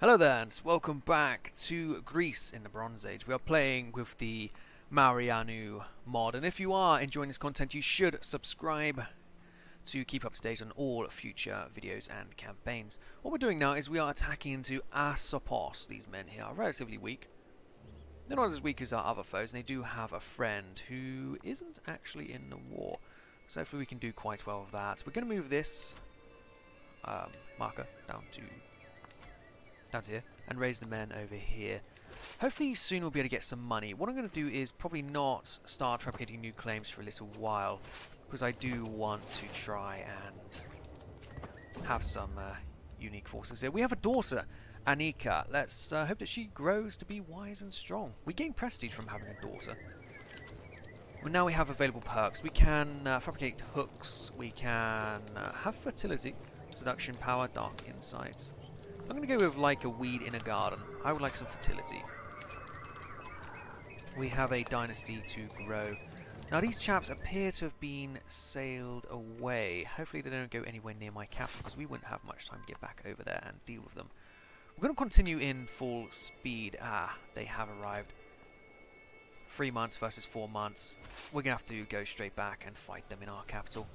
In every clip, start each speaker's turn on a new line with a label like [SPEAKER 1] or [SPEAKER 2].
[SPEAKER 1] Hello there and welcome back to Greece in the Bronze Age. We are playing with the Marianu mod and if you are enjoying this content you should subscribe to keep up to date on all future videos and campaigns. What we're doing now is we are attacking into Asopos. These men here are relatively weak. They're not as weak as our other foes and they do have a friend who isn't actually in the war. So hopefully we can do quite well with that. We're going to move this um, marker down to down here and raise the men over here. Hopefully soon we'll be able to get some money. What I'm going to do is probably not start fabricating new claims for a little while because I do want to try and have some uh, unique forces here. We have a daughter, Anika. Let's uh, hope that she grows to be wise and strong. We gain prestige from having a daughter. Well, now we have available perks. We can uh, fabricate hooks. We can uh, have fertility, seduction power, dark insights. I'm going to go with like a weed in a garden. I would like some fertility. We have a dynasty to grow. Now these chaps appear to have been sailed away. Hopefully they don't go anywhere near my capital because we wouldn't have much time to get back over there and deal with them. We're going to continue in full speed. Ah, they have arrived. Three months versus four months. We're going to have to go straight back and fight them in our capital.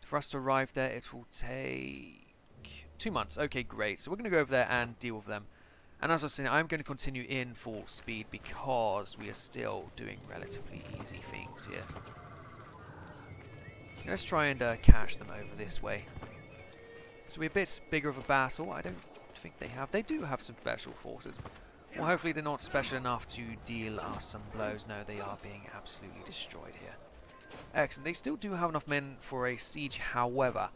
[SPEAKER 1] For us to arrive there, it will take Two months. Okay, great. So we're going to go over there and deal with them. And as I was saying, I'm going to continue in full speed because we are still doing relatively easy things here. Let's try and uh, cash them over this way. So we're a bit bigger of a battle. I don't think they have. They do have some special forces. Well, hopefully they're not special enough to deal us some blows. No, they are being absolutely destroyed here. Excellent. They still do have enough men for a siege, however.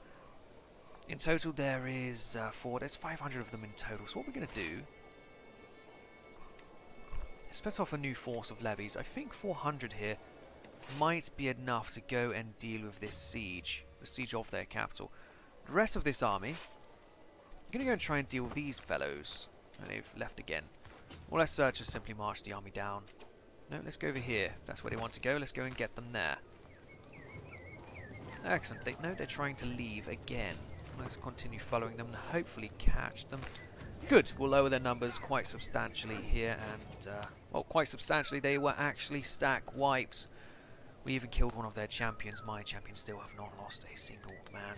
[SPEAKER 1] In total, there is uh, four. There's 500 of them in total. So what we're going to do split off a new force of levies. I think 400 here might be enough to go and deal with this siege, the siege of their capital. The rest of this army, I'm going to go and try and deal with these fellows. And they've left again. Well, let's uh, just simply march the army down. No, let's go over here. If that's where they want to go, let's go and get them there. Excellent. They, no, they're trying to leave again. Let's continue following them and hopefully catch them. Good, we'll lower their numbers quite substantially here and, uh, well, quite substantially, they were actually stack wipes. We even killed one of their champions. My champions still have not lost a single man.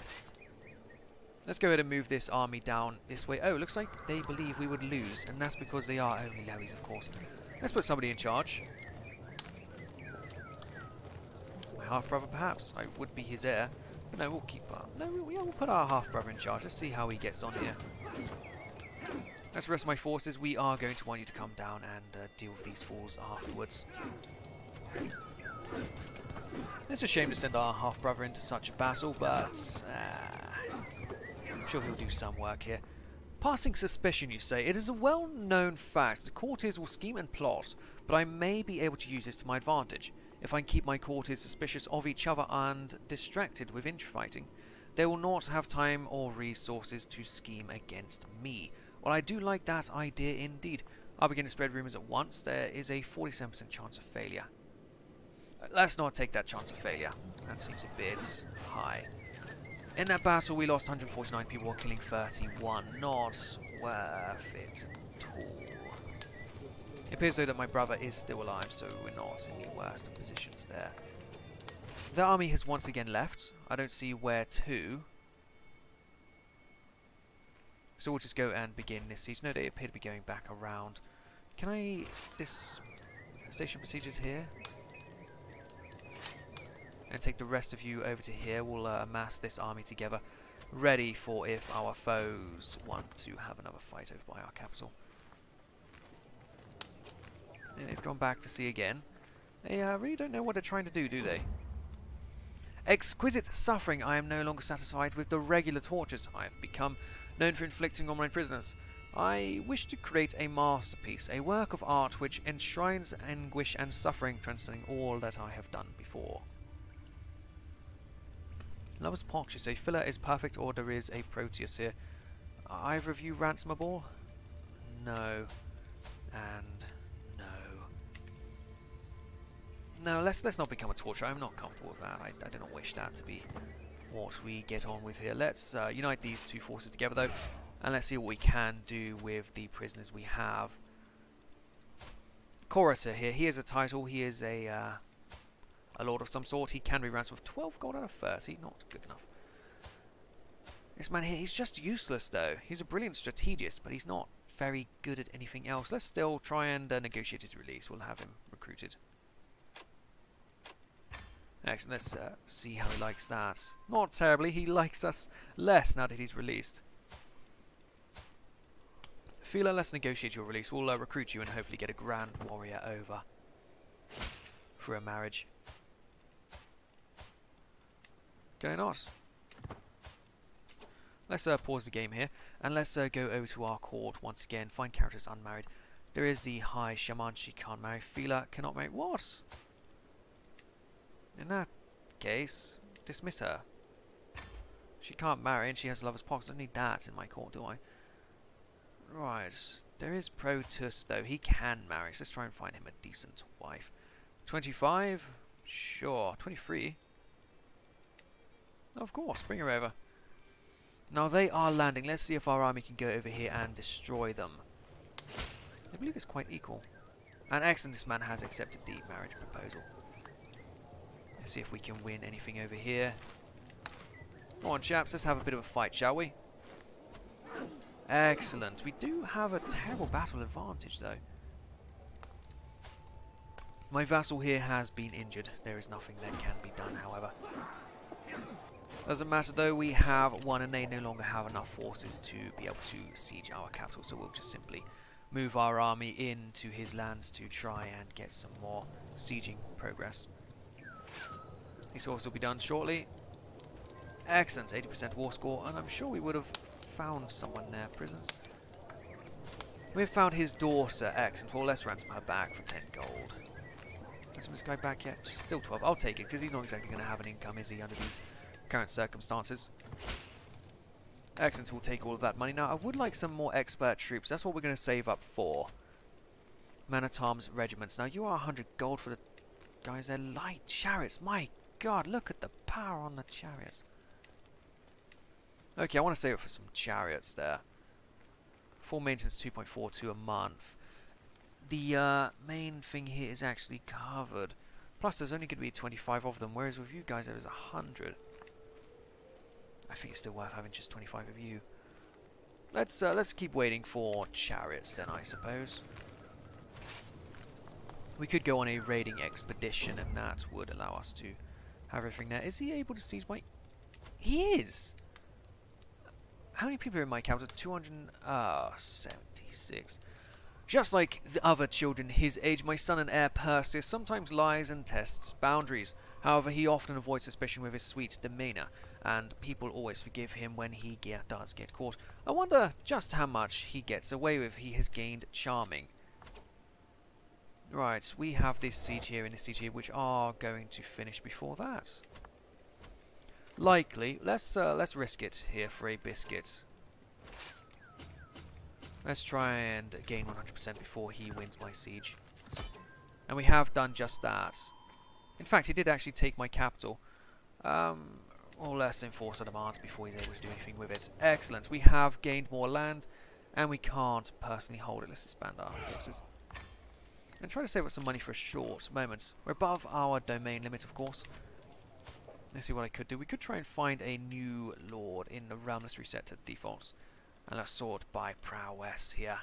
[SPEAKER 1] Let's go ahead and move this army down this way. Oh, looks like they believe we would lose, and that's because they are only levies, of course. Let's put somebody in charge. My half-brother, perhaps. I would be his heir. No, we'll keep our... No, we'll, we'll put our half-brother in charge. Let's see how he gets on here. Let's rest of my forces. We are going to want you to come down and uh, deal with these fools afterwards. It's a shame to send our half-brother into such a battle, but... Uh, I'm sure he'll do some work here. Passing suspicion, you say. It is a well-known fact the courtiers will scheme and plot, but I may be able to use this to my advantage. If I keep my courtiers suspicious of each other and distracted with infighting, they will not have time or resources to scheme against me. Well, I do like that idea indeed. I'll begin to spread rumours at once. There is a 47% chance of failure. Let's not take that chance of failure. That seems a bit high. In that battle, we lost 149 people while killing 31. Not worth it at all. It appears though that my brother is still alive, so we're not in the worst of positions there. The army has once again left. I don't see where to. So we'll just go and begin this siege. No, they appear to be going back around. Can I... this... station procedures here? And take the rest of you over to here. We'll uh, amass this army together. Ready for if our foes want to have another fight over by our capital. They've gone back to sea again. They uh, really don't know what they're trying to do, do they? Exquisite suffering. I am no longer satisfied with the regular tortures I have become known for inflicting on my prisoners. I wish to create a masterpiece, a work of art which enshrines anguish and suffering transcending all that I have done before. Lover's Pox, you say, filler is perfect or there is a Proteus here. Either of you ransomable? No. And no, let's let's not become a torture. I'm not comfortable with that. I, I do not wish that to be what we get on with here. Let's uh, unite these two forces together, though. And let's see what we can do with the prisoners we have. Corita here. He is a title. He is a uh, a lord of some sort. He can be ransomed with 12 gold out of 30. Not good enough. This man here, he's just useless though. He's a brilliant strategist, but he's not very good at anything else. Let's still try and uh, negotiate his release. We'll have him recruited. Let's uh, see how he likes that. Not terribly. He likes us less now that he's released. Fila, let's negotiate your release. We'll uh, recruit you and hopefully get a Grand Warrior over for a marriage. Can I not? Let's uh, pause the game here and let's uh, go over to our court once again. Find characters unmarried. There is the High Shaman. She can't marry. Fila cannot marry. What? In that case, dismiss her. She can't marry and she has lover's pox. I don't need that in my court, do I? Right. There is Protus, though. He can marry, so let's try and find him a decent wife. 25? Sure. 23? Of course, bring her over. Now they are landing. Let's see if our army can go over here and destroy them. I believe it's quite equal. And excellent, this man has accepted the marriage proposal. See if we can win anything over here. Come on, chaps, let's have a bit of a fight, shall we? Excellent. We do have a terrible battle advantage, though. My vassal here has been injured. There is nothing that can be done, however. Doesn't matter though, we have won and they no longer have enough forces to be able to siege our capital, so we'll just simply move our army into his lands to try and get some more sieging progress. This will be done shortly. Excellent, 80% war score, and I'm sure we would have found someone there, prisoners. We've found his daughter, excellent. Well, let's ransom her back for 10 gold. Ransom this guy back yet? She's still 12. I'll take it, because he's not exactly going to have an income, is he, under these current circumstances. Excellent, we'll take all of that money. Now, I would like some more expert troops. That's what we're going to save up for. Man-at-Arms regiments. Now, you are 100 gold for the guys. They're light chariots. My god, look at the power on the chariots. Okay, I want to save it for some chariots there. Full maintenance 2.42 a month. The uh, main thing here is actually covered. Plus, there's only going to be 25 of them, whereas with you guys, there is 100. I think it's still worth having just 25 of you. Let's uh, let's keep waiting for chariots then, I suppose. We could go on a raiding expedition, and that would allow us to have everything there. Is he able to seize my... He is! How many people are in my capital? 276. Uh, Just like the other children his age, my son and heir Perseus sometimes lies and tests boundaries. However, he often avoids suspicion with his sweet demeanour and people always forgive him when he get, does get caught. I wonder just how much he gets away with. He has gained charming. Right, we have this siege here and this siege here, which are going to finish before that. Likely. Let's uh, let's risk it here for a biscuit. Let's try and gain 100% before he wins my siege. And we have done just that. In fact, he did actually take my capital. Um, or less enforce the demands before he's able to do anything with it. Excellent. We have gained more land, and we can't personally hold it. Let's expand our forces. And try to save up some money for a short moment. We're above our domain limit, of course. Let's see what I could do. We could try and find a new lord in the realm. Let's reset to defaults. And let's sort by prowess here.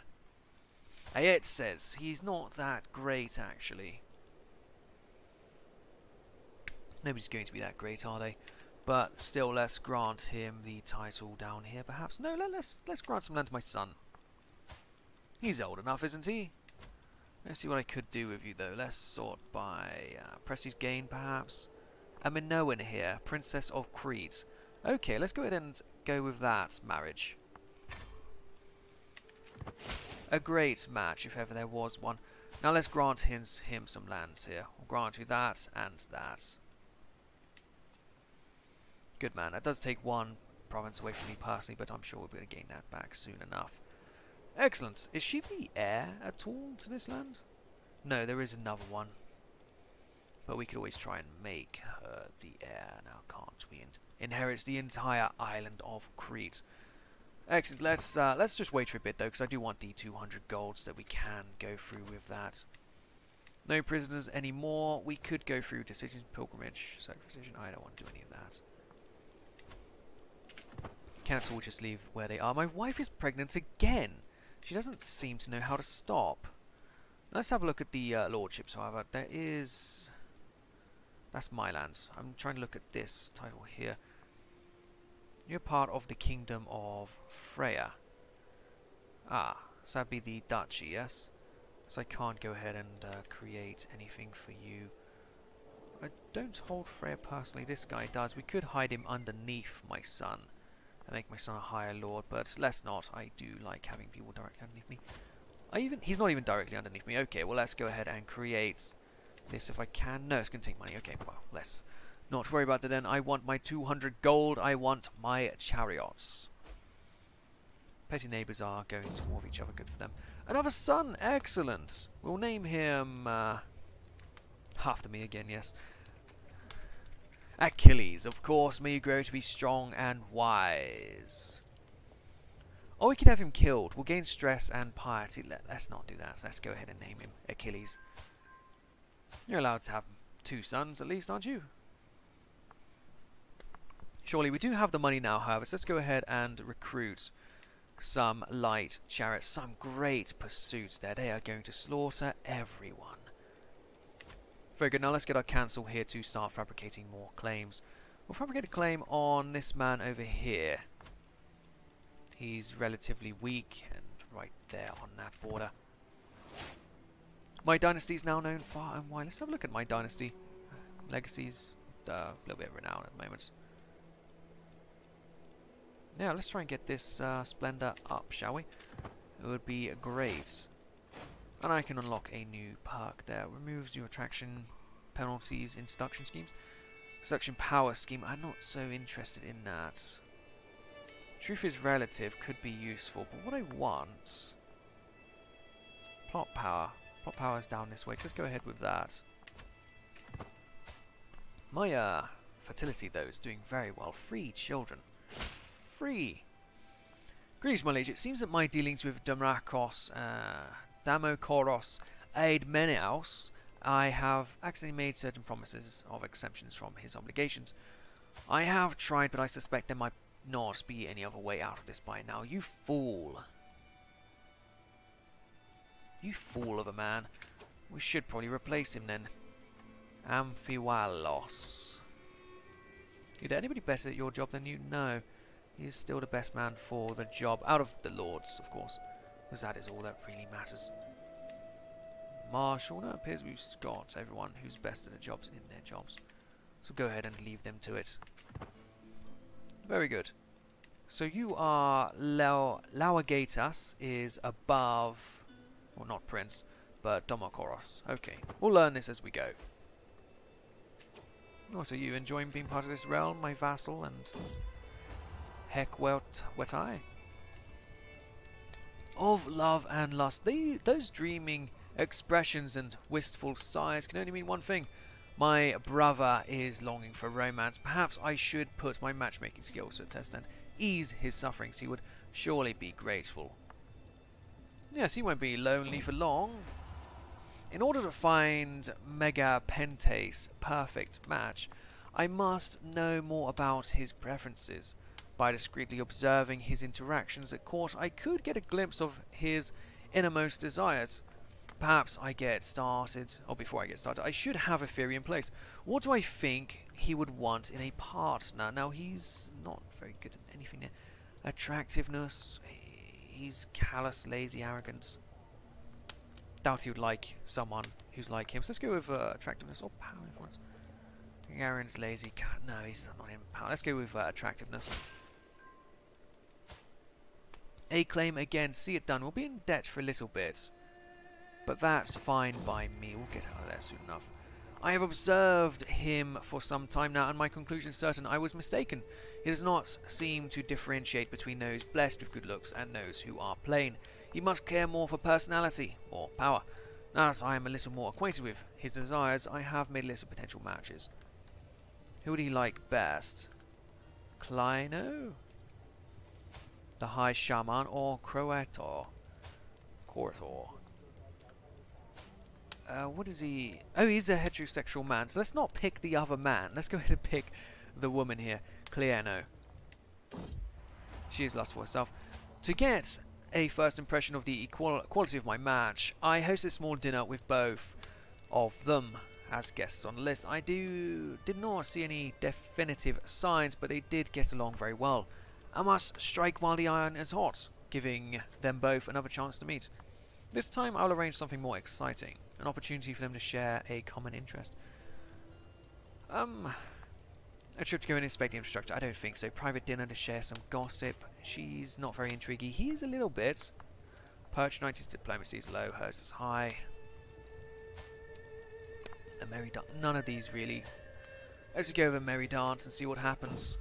[SPEAKER 1] Ayet says he's not that great, actually. Nobody's going to be that great, are they? But still, let's grant him the title down here, perhaps. No, let, us let's grant some land to my son. He's old enough, isn't he? Let's see what I could do with you, though. Let's sort by uh, prestige gain, perhaps. A Minoan here, Princess of Crete. Okay, let's go ahead and go with that marriage. A great match, if ever there was one. Now let's grant him, him some lands here. We'll grant you that and that. Good man. That does take one province away from me personally, but I'm sure we're going to gain that back soon enough. Excellent. Is she the heir at all to this land? No, there is another one. But we could always try and make her the heir now, can't we? And inherits the entire island of Crete. Excellent. Let's uh, let's just wait for a bit though, because I do want the 200 golds that we can go through with that. No prisoners anymore. We could go through decision pilgrimage, circumcision. I don't want to do any of that. Cancel. Just leave where they are. My wife is pregnant again. She doesn't seem to know how to stop. Let's have a look at the uh, lordships. However, there is. That's my land. I'm trying to look at this title here. You're part of the kingdom of Freya. Ah, so that'd be the duchy, yes? So I can't go ahead and uh, create anything for you. I don't hold Freya personally, this guy does. We could hide him underneath my son and make my son a higher lord, but let's not. I do like having people directly underneath me. I even He's not even directly underneath me. Okay, well let's go ahead and create this if I can. No, it's going to take money. Okay, well, let's not worry about that then. I want my 200 gold. I want my chariots. Petty neighbours are going to war with each other. Good for them. Another son. Excellent. We'll name him... Uh, after me again, yes. Achilles, of course. May you grow to be strong and wise. Or we can have him killed. We'll gain stress and piety. Let, us not do that. Let's go ahead and name him Achilles. You're allowed to have two sons at least, aren't you? Surely we do have the money now, however, so let's go ahead and recruit some light chariots, some great pursuits there. They are going to slaughter everyone. Very good, now let's get our cancel here to start fabricating more claims. We'll fabricate a claim on this man over here. He's relatively weak and right there on that border. My dynasty is now known far and wide. Let's have a look at my dynasty. Legacies, uh, a little bit of renown at the moment. Yeah, let's try and get this uh, Splendor up, shall we? It would be great. And I can unlock a new perk there. Removes your attraction penalties in seduction schemes. Seduction power scheme, I'm not so interested in that. Truth is relative, could be useful, but what I want... Plot power. Plot power is down this way, so let's go ahead with that. My uh, fertility, though, is doing very well. Free children free. Greetings, my liege. It seems that my dealings with Damakos, uh, Damokoros Aidmeneos, I have accidentally made certain promises of exemptions from his obligations. I have tried, but I suspect there might not be any other way out of this by now. You fool. You fool of a man. We should probably replace him then. Amphiwalos. Is there anybody better at your job than you? No. He is still the best man for the job. Out of the lords, of course. Because that is all that really matters. Marshal. No, it appears we've got everyone who's best at their jobs in their jobs. So go ahead and leave them to it. Very good. So you are... Lau Lauagatas is above... Well, not Prince, but Domokoros. Okay. We'll learn this as we go. Oh, also, you enjoying being part of this realm, my vassal, and Heck what, what I? Of love and lust. They, those dreaming expressions and wistful sighs can only mean one thing. My brother is longing for romance. Perhaps I should put my matchmaking skills to test and ease his sufferings. He would surely be grateful. Yes, he won't be lonely for long. In order to find Megapente's perfect match, I must know more about his preferences. By discreetly observing his interactions at court, I could get a glimpse of his innermost desires. Perhaps I get started, or before I get started, I should have a theory in place. What do I think he would want in a partner? Now, he's not very good at anything. Attractiveness, he's callous, lazy, arrogant. Doubt he would like someone who's like him. So let's go with uh, attractiveness or power influence. Aaron's lazy. No, he's not in power. Let's go with uh, attractiveness. A claim again, see it done. We'll be in debt for a little bit. But that's fine by me. We'll get out of there soon enough. I have observed him for some time now, and my conclusion is certain I was mistaken. He does not seem to differentiate between those blessed with good looks and those who are plain. He must care more for personality, or power. Now as I am a little more acquainted with his desires, I have made a list of potential matches. Who would he like best? Kleino? The High Shaman or Croator. Corthor. Uh, what is he? Oh, he's a heterosexual man. So let's not pick the other man. Let's go ahead and pick the woman here, Cleano. She is lustful herself. To get a first impression of the equal quality of my match, I hosted a small dinner with both of them as guests on the list. I do did not see any definitive signs, but they did get along very well. I must strike while the iron is hot, giving them both another chance to meet. This time I'll arrange something more exciting, an opportunity for them to share a common interest. Um, a trip to go and inspect the infrastructure? I don't think so. Private dinner to share some gossip. She's not very intriguing. He's a little bit. Perch 90's diplomacy is low, hers is high. A merry dance. None of these really. Let's go over a merry dance and see what happens.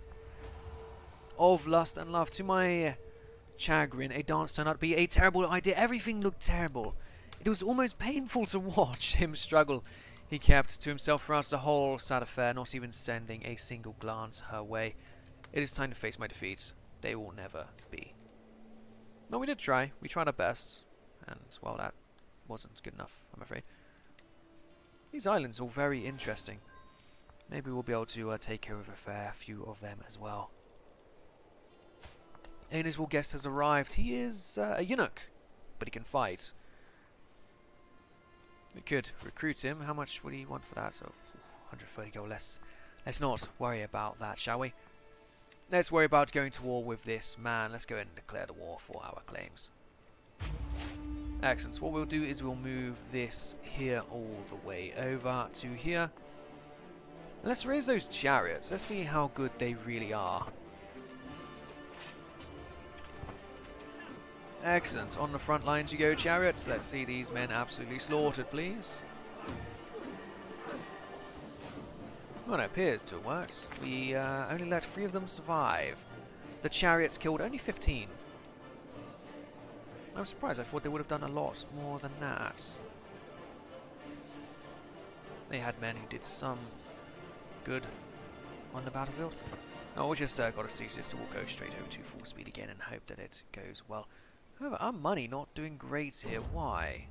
[SPEAKER 1] Of lust and love. To my chagrin, a dance turned out to be a terrible idea. Everything looked terrible. It was almost painful to watch him struggle. He kept to himself throughout the whole sad affair, not even sending a single glance her way. It is time to face my defeats. They will never be. No, we did try. We tried our best. And, well, that wasn't good enough, I'm afraid. These islands are very interesting. Maybe we'll be able to uh, take care of a fair few of them as well. A invisible guest has arrived. He is uh, a eunuch, but he can fight. We could recruit him. How much would he want for that? So, 130 gold. Let's, let's not worry about that, shall we? Let's worry about going to war with this man. Let's go and declare the war for our claims. Excellent. So what we'll do is we'll move this here all the way over to here. let's raise those chariots. Let's see how good they really are. Excellent. On the front lines you go, chariots. Let's see these men absolutely slaughtered, please. Well, it appears to have worked. We uh, only let three of them survive. The chariots killed only 15. I'm surprised. I thought they would have done a lot more than that. They had men who did some good on the battlefield. Oh, we just uh, got to see this, so we'll go straight over to full speed again and hope that it goes well. However, our money not doing great here. Why?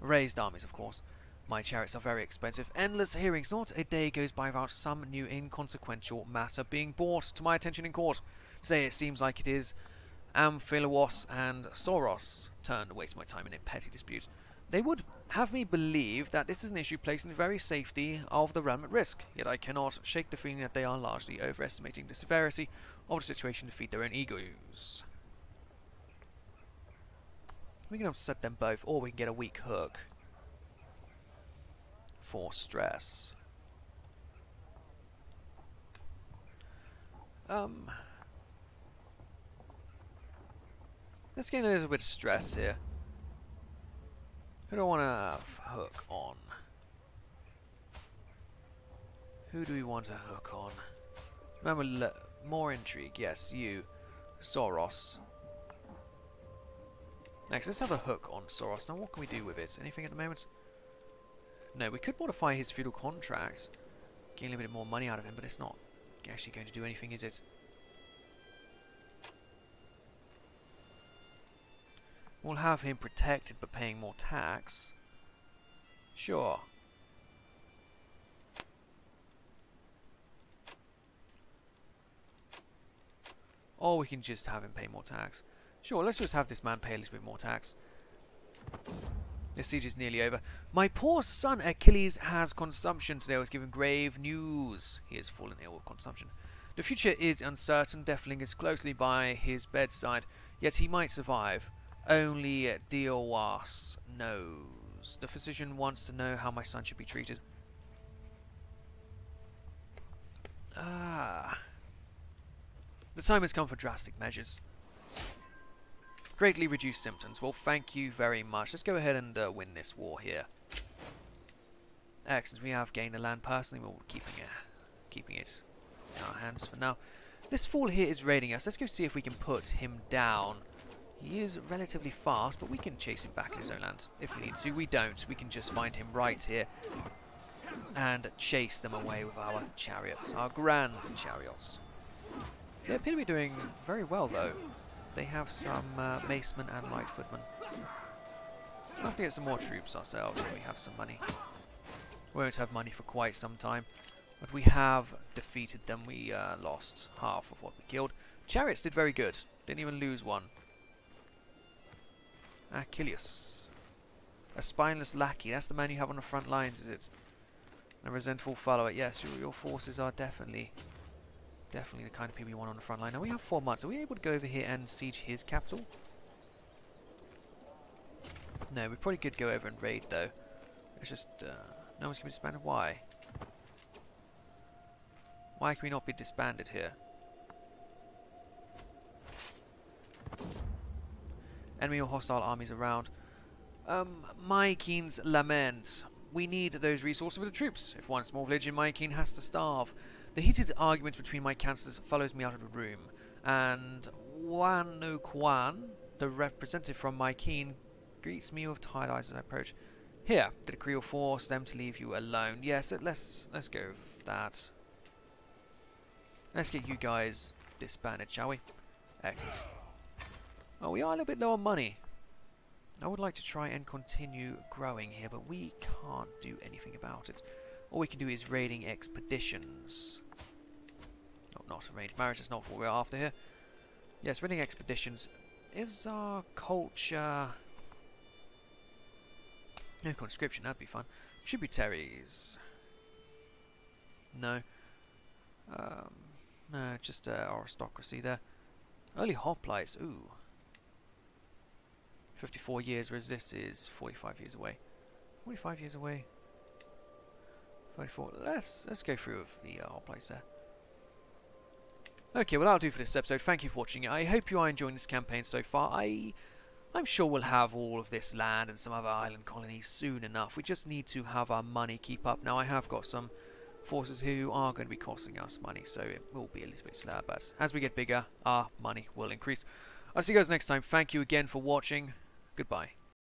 [SPEAKER 1] Raised armies, of course. My chariots are very expensive. Endless hearings. Not a day goes by without some new inconsequential matter being brought to my attention in court. Say it seems like it is Amphiloos and Soros turn to waste my time in a petty dispute. They would have me believe that this is an issue placing the very safety of the realm at risk, yet I cannot shake the feeling that they are largely overestimating the severity of the situation to feed their own egos. We can upset them both, or we can get a weak hook for stress. Um, let's gain a little bit of stress here. Who do I want to hook on? Who do we want to hook on? Remember, more intrigue. Yes, you. Soros. Next, let's have a hook on Soros. Now, what can we do with it? Anything at the moment? No, we could modify his feudal contract. Gain a little bit more money out of him, but it's not actually going to do anything, is it? We'll have him protected but paying more tax. Sure. Or we can just have him pay more tax. Sure, let's just have this man pay a little bit more tax. The siege is nearly over. My poor son Achilles has consumption today. I was given grave news. He has fallen ill with consumption. The future is uncertain. Deathling is closely by his bedside, yet he might survive. Only Diowas knows. The physician wants to know how my son should be treated. Ah. The time has come for drastic measures. Greatly reduced symptoms. Well, thank you very much. Let's go ahead and uh, win this war here. Excellent. We have gained the land personally. We're keeping it, keeping it in our hands for now. This fool here is raiding us. Let's go see if we can put him down. He is relatively fast, but we can chase him back in his own land if we need to. We don't. We can just find him right here and chase them away with our chariots, our grand chariots. They appear to be doing very well, though. They have some uh, macemen and light footmen. We'll have to get some more troops ourselves when we have some money. We won't have money for quite some time. But we have defeated them. We uh, lost half of what we killed. Chariots did very good. Didn't even lose one. Achilles. A spineless lackey. That's the man you have on the front lines, is it? A resentful follower. Yes, your, your forces are definitely definitely the kind of people you want on the front line. Now we have four months. Are we able to go over here and siege his capital? No, we probably could go over and raid though. It's just uh, no one's going to be disbanded. Why? Why can we not be disbanded here? Enemy or hostile armies around. Um, Mykene's Lament. We need those resources for the troops. If one small village in Mykene has to starve. The heated argument between my councillors follows me out of the room. And Wanu Kwan, the representative from Mykene, greets me with tired eyes as I approach. Here, the decree will force them to leave you alone. Yes, let's let's go with that. Let's get you guys disbanded, shall we? Exit. Oh, we are a little bit low on money. I would like to try and continue growing here, but we can't do anything about it. All we can do is raiding expeditions. No, not arranged marriage, that's not what we're after here. Yes, raiding expeditions. Is our culture... No conscription, that'd be fun. Tributaries. No. Um, no, just uh, aristocracy there. Early hoplites, ooh. 54 years, whereas this is 45 years away. 45 years away. 44. Let's let's go through with the uh, hoplites there. Okay, well that'll do for this episode. Thank you for watching. I hope you are enjoying this campaign so far. I I'm sure we'll have all of this land and some other island colonies soon enough. We just need to have our money keep up. Now, I have got some forces who are going to be costing us money, so it will be a little bit slower, but as we get bigger, our money will increase. I'll see you guys next time. Thank you again for watching. Goodbye.